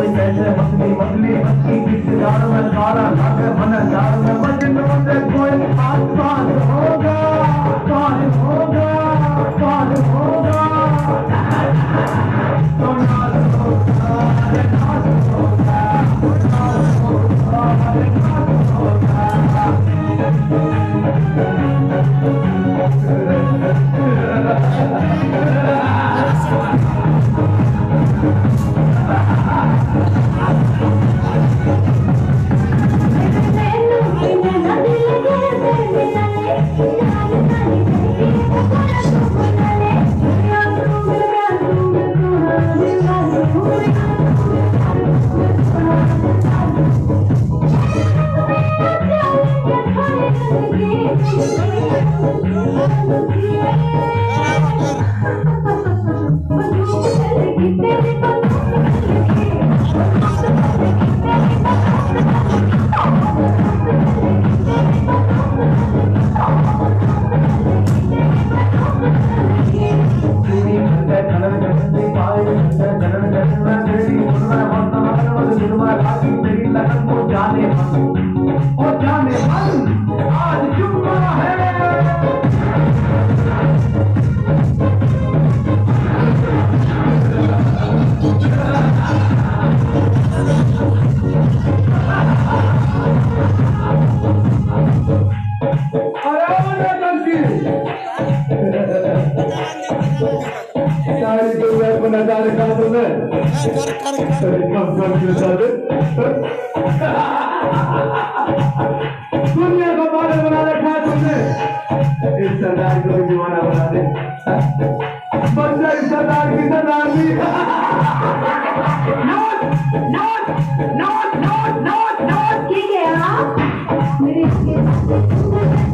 कोई कैसे मछली मछली मछली बीच जाड़ में काला धागे मन जाड़ में मजनू से कोई पास पास होगा पार होगा पार होगा। तो नाच होगा नाच होगा नाच होगा नाच होगा जाने मन जाने नजारे का तुम्हें कम कम क्यों सादे दुनिया को बारे बना रखा है तुमने इस सरदार को भी दीवाना बना दे बच्चा इस सरदार की सरदार भी note note note note note note ठीक है हाँ मेरे